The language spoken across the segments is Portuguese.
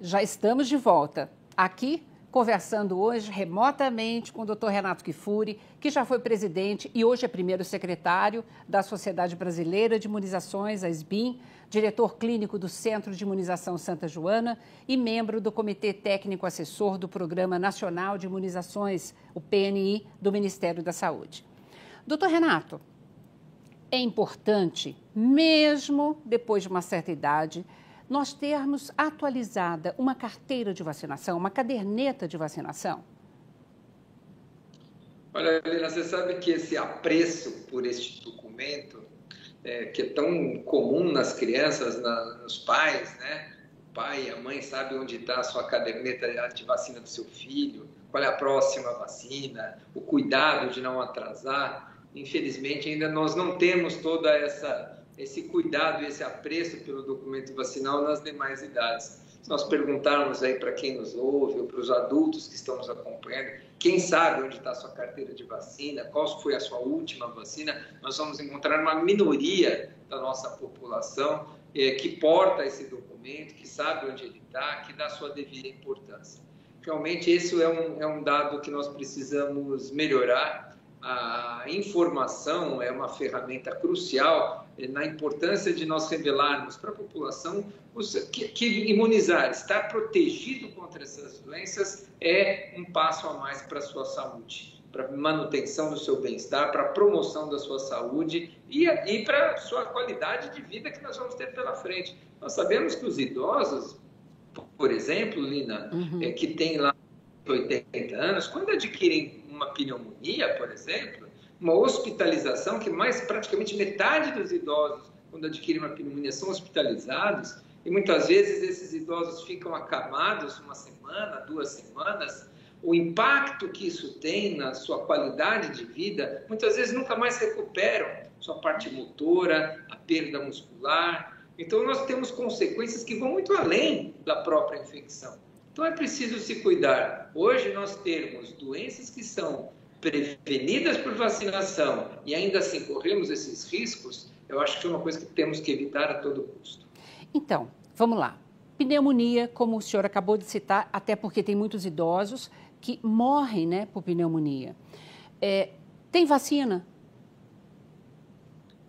já estamos de volta aqui conversando hoje remotamente com o Dr. Renato Kifuri, que já foi presidente e hoje é primeiro secretário da Sociedade Brasileira de Imunizações, a SBIM, diretor clínico do Centro de Imunização Santa Joana e membro do Comitê Técnico Assessor do Programa Nacional de Imunizações, o PNI, do Ministério da Saúde. Doutor Renato, é importante, mesmo depois de uma certa idade, nós termos atualizada uma carteira de vacinação, uma caderneta de vacinação? Olha, Helena, você sabe que esse apreço por este documento, é, que é tão comum nas crianças, na, nos pais, né? O pai e a mãe sabem onde está a sua caderneta de vacina do seu filho, qual é a próxima vacina, o cuidado de não atrasar. Infelizmente, ainda nós não temos toda essa esse cuidado e esse apreço pelo documento vacinal nas demais idades. Se nós perguntarmos aí para quem nos ouve, ou para os adultos que estão nos acompanhando, quem sabe onde está a sua carteira de vacina, qual foi a sua última vacina, nós vamos encontrar uma minoria da nossa população eh, que porta esse documento, que sabe onde ele está, que dá sua devida importância. Realmente, esse é um, é um dado que nós precisamos melhorar. A informação é uma ferramenta crucial na importância de nós revelarmos para a população que, que imunizar, estar protegido contra essas doenças é um passo a mais para a sua saúde, para a manutenção do seu bem-estar, para a promoção da sua saúde e, e para a sua qualidade de vida que nós vamos ter pela frente. Nós sabemos que os idosos, por exemplo, Lina, uhum. é, que tem lá 80 anos, quando adquirem uma pneumonia, por exemplo, uma hospitalização que mais praticamente metade dos idosos, quando adquirem uma pneumonia, são hospitalizados e muitas vezes esses idosos ficam acamados uma semana, duas semanas. O impacto que isso tem na sua qualidade de vida, muitas vezes nunca mais recuperam sua parte motora, a perda muscular. Então, nós temos consequências que vão muito além da própria infecção. Então, é preciso se cuidar. Hoje, nós temos doenças que são prevenidas por vacinação e ainda assim corremos esses riscos, eu acho que é uma coisa que temos que evitar a todo custo. Então, vamos lá. Pneumonia, como o senhor acabou de citar, até porque tem muitos idosos que morrem né, por pneumonia. É, tem vacina?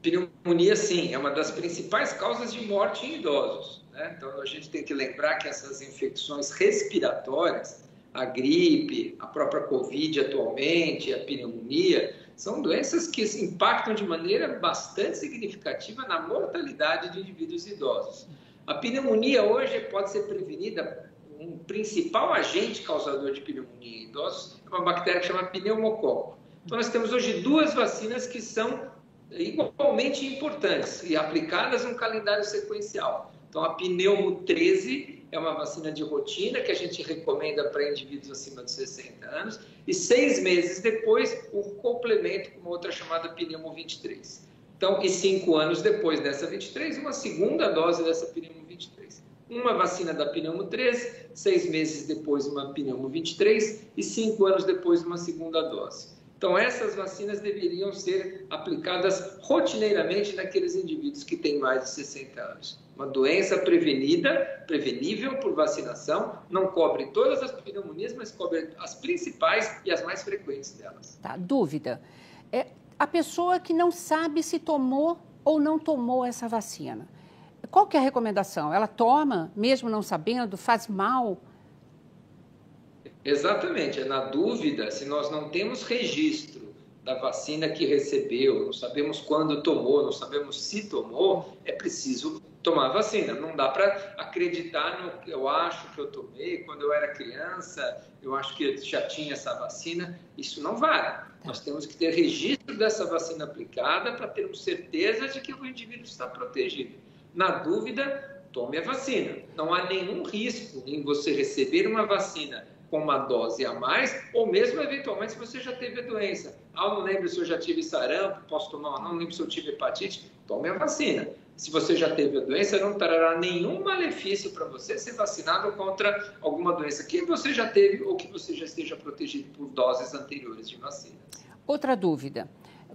Pneumonia, sim, é uma das principais causas de morte em idosos. Né? Então, a gente tem que lembrar que essas infecções respiratórias, a gripe, a própria Covid atualmente, a pneumonia, são doenças que impactam de maneira bastante significativa na mortalidade de indivíduos idosos. A pneumonia hoje pode ser prevenida, um principal agente causador de pneumonia em idosos é uma bactéria que chama pneumococo. Então, nós temos hoje duas vacinas que são igualmente importantes e aplicadas num calendário sequencial. Então, a pneumo 13 é uma vacina de rotina que a gente recomenda para indivíduos acima de 60 anos, e seis meses depois, o complemento com outra chamada pneumo 23. Então, e cinco anos depois dessa 23, uma segunda dose dessa pneumo 23. Uma vacina da pneumo 13, seis meses depois uma pneumo 23 e cinco anos depois uma segunda dose. Então, essas vacinas deveriam ser aplicadas rotineiramente naqueles indivíduos que têm mais de 60 anos. Uma doença prevenida, prevenível por vacinação, não cobre todas as pneumonias, mas cobre as principais e as mais frequentes delas. Tá, dúvida. É a pessoa que não sabe se tomou ou não tomou essa vacina. Qual que é a recomendação? Ela toma, mesmo não sabendo, faz mal? Exatamente, é na dúvida, se nós não temos registro da vacina que recebeu, não sabemos quando tomou, não sabemos se tomou, é preciso tomar vacina. Não dá para acreditar no que eu acho que eu tomei quando eu era criança, eu acho que já tinha essa vacina. Isso não vale. Nós temos que ter registro dessa vacina aplicada para termos certeza de que o indivíduo está protegido. Na dúvida, tome a vacina. Não há nenhum risco em você receber uma vacina com uma dose a mais, ou mesmo eventualmente se você já teve a doença. Ah, não lembro se eu já tive sarampo, posso tomar, não lembro se eu tive hepatite, tome a vacina. Se você já teve a doença, não trará nenhum malefício para você ser vacinado contra alguma doença que você já teve ou que você já esteja protegido por doses anteriores de vacina. Outra dúvida.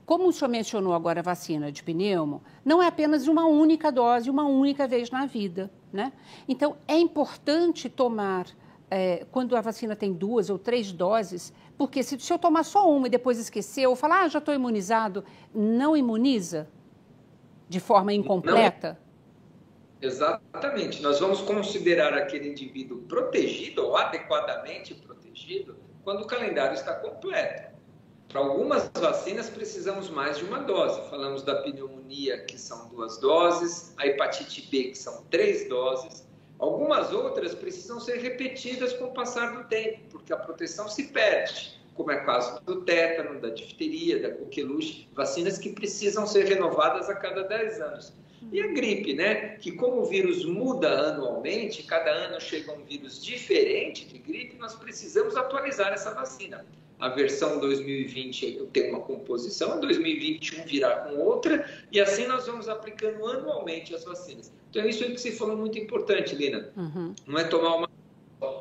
Como o senhor mencionou agora a vacina de pneumo, não é apenas uma única dose, uma única vez na vida. Né? Então, é importante tomar, é, quando a vacina tem duas ou três doses, porque se, se eu tomar só uma e depois esquecer, ou falar, ah, já estou imunizado, não imuniza de forma incompleta? Não. Exatamente. Nós vamos considerar aquele indivíduo protegido ou adequadamente protegido quando o calendário está completo. Para algumas vacinas precisamos mais de uma dose. Falamos da pneumonia, que são duas doses, a hepatite B, que são três doses. Algumas outras precisam ser repetidas com o passar do tempo, porque a proteção se perde, como é o caso do tétano, da difteria, da coqueluche, vacinas que precisam ser renovadas a cada 10 anos. E a gripe, né? Que como o vírus muda anualmente, cada ano chega um vírus diferente de gripe, nós precisamos atualizar essa vacina a versão 2020 tem uma composição, a 2021 virá com outra, e assim nós vamos aplicando anualmente as vacinas. Então, isso é que você falou muito importante, Lina. Uhum. Não é tomar uma.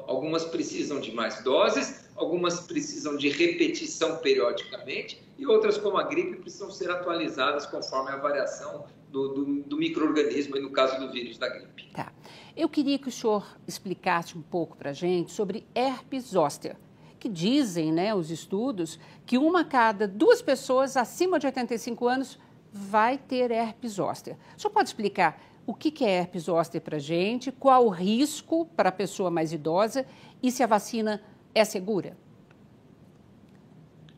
Algumas precisam de mais doses, algumas precisam de repetição periodicamente, e outras, como a gripe, precisam ser atualizadas conforme a variação do, do, do microorganismo, e no caso do vírus da gripe. Tá. Eu queria que o senhor explicasse um pouco para a gente sobre herpes zoster que dizem, né, os estudos, que uma cada duas pessoas acima de 85 anos vai ter herpes zoster. O senhor pode explicar o que é herpes zoster para a gente, qual o risco para a pessoa mais idosa e se a vacina é segura?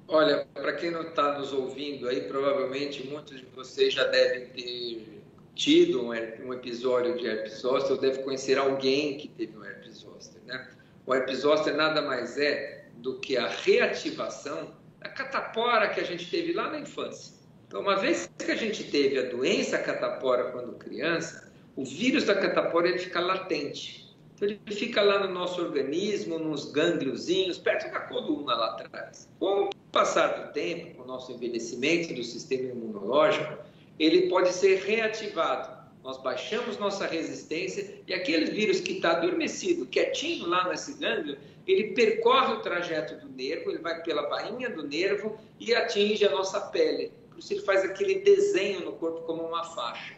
Olha, para quem não está nos ouvindo aí, provavelmente muitos de vocês já devem ter tido um, episódio de herpes zoster ou deve conhecer alguém que teve um herpes zoster, né? O herpes zoster nada mais é do que a reativação da catapora que a gente teve lá na infância. Então, uma vez que a gente teve a doença catapora quando criança, o vírus da catapora ele fica latente. Então, ele fica lá no nosso organismo, nos gângliozinhos, perto da coluna lá atrás. Com o passar do tempo, com o nosso envelhecimento do sistema imunológico, ele pode ser reativado. Nós baixamos nossa resistência e aquele vírus que está adormecido, quietinho lá nesse gânglio, ele percorre o trajeto do nervo, ele vai pela bainha do nervo e atinge a nossa pele. Por isso ele faz aquele desenho no corpo como uma faixa.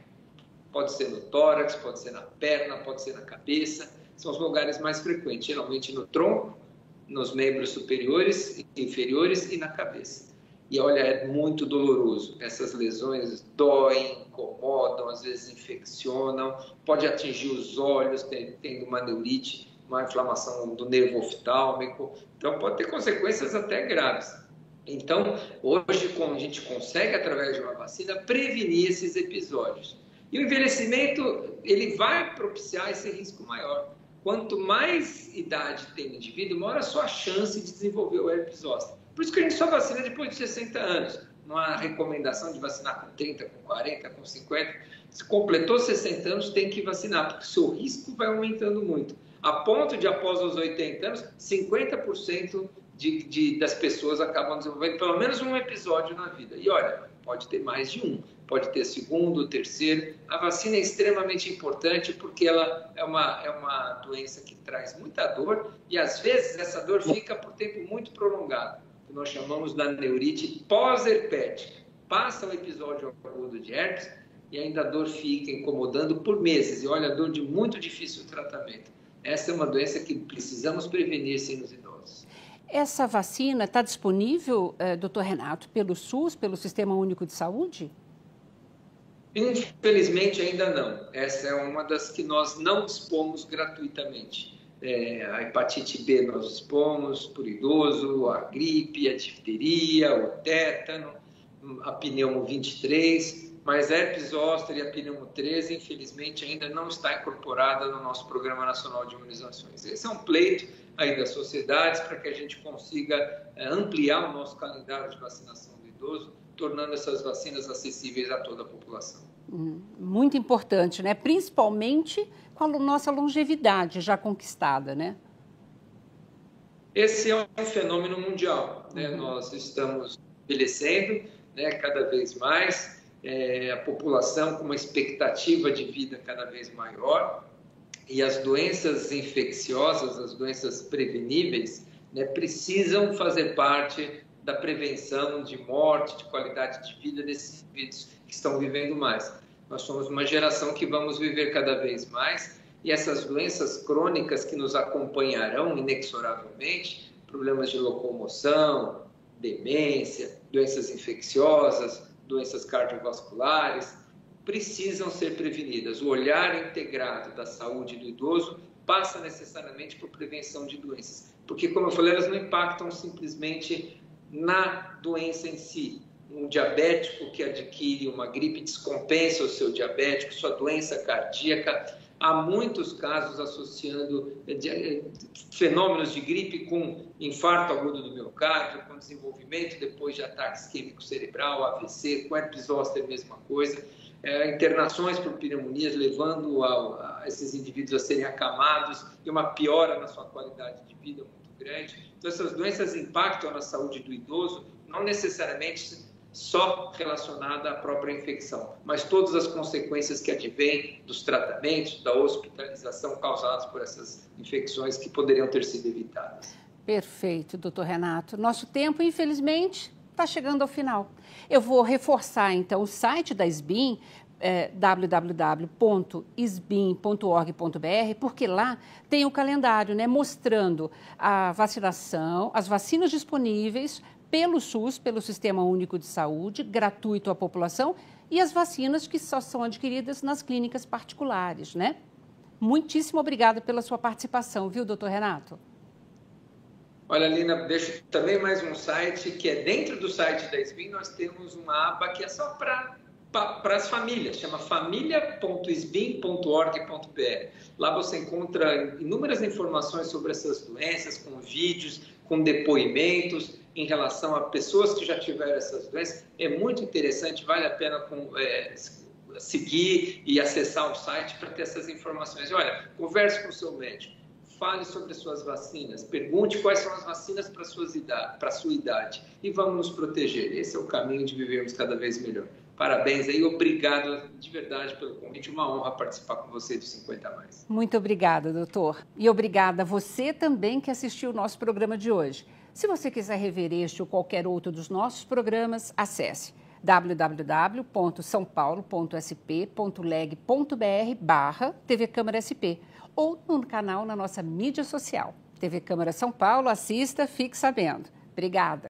Pode ser no tórax, pode ser na perna, pode ser na cabeça. São os lugares mais frequentes, geralmente no tronco, nos membros superiores e inferiores e na cabeça. E olha, é muito doloroso. Essas lesões doem, incomodam, às vezes infeccionam, pode atingir os olhos, tendo uma neurite uma inflamação do nervo oftálmico, então pode ter consequências até graves. Então, hoje, a gente consegue, através de uma vacina, prevenir esses episódios. E o envelhecimento, ele vai propiciar esse risco maior. Quanto mais idade tem o indivíduo, maior a sua chance de desenvolver o herpes. Por isso que a gente só vacina depois de 60 anos. Não há recomendação de vacinar com 30, com 40, com 50. Se completou 60 anos, tem que vacinar, porque o seu risco vai aumentando muito a ponto de, após os 80 anos, 50% de, de, das pessoas acabam desenvolvendo pelo menos um episódio na vida. E olha, pode ter mais de um, pode ter segundo, terceiro. A vacina é extremamente importante porque ela é uma, é uma doença que traz muita dor e às vezes essa dor fica por tempo muito prolongado, que nós chamamos da neurite pós-herpética. Passa o episódio agudo de herpes e ainda a dor fica incomodando por meses. E olha, a dor de muito difícil tratamento. Essa é uma doença que precisamos prevenir sim nos idosos. Essa vacina está disponível, eh, doutor Renato, pelo SUS, pelo Sistema Único de Saúde? Infelizmente ainda não. Essa é uma das que nós não dispomos gratuitamente. É, a hepatite B nós dispomos por idoso, a gripe, a difteria, o tétano, a pneumo 23, mas a herpes zoster e a pneumo 13, infelizmente, ainda não está incorporada no nosso Programa Nacional de Imunizações. Esse é um pleito aí das sociedades para que a gente consiga é, ampliar o nosso calendário de vacinação do idoso, tornando essas vacinas acessíveis a toda a população. Hum, muito importante, né? Principalmente com a nossa longevidade já conquistada, né? Esse é um fenômeno mundial, né? Uhum. Nós estamos envelhecendo, né? Cada vez mais é, a população com uma expectativa de vida cada vez maior e as doenças infecciosas, as doenças preveníveis, né, precisam fazer parte da prevenção de morte, de qualidade de vida desses indivíduos que estão vivendo mais. Nós somos uma geração que vamos viver cada vez mais E essas doenças crônicas que nos acompanharão inexoravelmente, problemas de locomoção, demência, doenças infecciosas, doenças cardiovasculares, precisam ser prevenidas. O olhar integrado da saúde do idoso passa necessariamente por prevenção de doenças, porque, como eu falei, elas não impactam simplesmente na doença em si. Um diabético que adquire uma gripe descompensa o seu diabético, sua doença cardíaca. Há muitos casos associando eh, eh, fenômenos de gripe com infarto agudo do miocárdio, com desenvolvimento depois de ataque isquêmico cerebral, AVC, com herpes zoster, mesma coisa é, internações por pneumonias, levando a, a esses indivíduos a serem acamados e uma piora na sua qualidade de vida muito grande. Então, essas doenças impactam na saúde do idoso, não necessariamente só relacionada à própria infecção, mas todas as consequências que advêm dos tratamentos, da hospitalização causadas por essas infecções que poderiam ter sido evitadas. Perfeito, doutor Renato. Nosso tempo, infelizmente, está chegando ao final. Eu vou reforçar então o site da SBIM, é, porque lá tem o calendário, né, mostrando a vacinação, as vacinas disponíveis pelo SUS, pelo Sistema Único de Saúde, gratuito à população, e as vacinas que só são adquiridas nas clínicas particulares, né? Muitíssimo obrigada pela sua participação, viu, doutor Renato? Olha, Lina, deixo também mais um site que é dentro do site da SBIM, nós temos uma aba que é só para para as famílias, chama família.sbim.org.br. Lá você encontra inúmeras informações sobre essas doenças, com vídeos, com depoimentos em relação a pessoas que já tiveram essas doenças. É muito interessante, vale a pena com, é, seguir e acessar o site para ter essas informações. Olha, converse com o seu médico fale sobre as suas vacinas, pergunte quais são as vacinas para a sua idade e vamos nos proteger. Esse é o caminho de vivermos cada vez melhor. Parabéns aí, obrigado de verdade pelo convite, uma honra participar com você do 50 Mais. Muito obrigada, doutor. E obrigada a você também que assistiu o nosso programa de hoje. Se você quiser rever este ou qualquer outro dos nossos programas, acesse www.saopaulo.sp.leg.br barra TV Câmara SP ou no canal na nossa mídia social. TV Câmara São Paulo, assista, fique sabendo. Obrigada.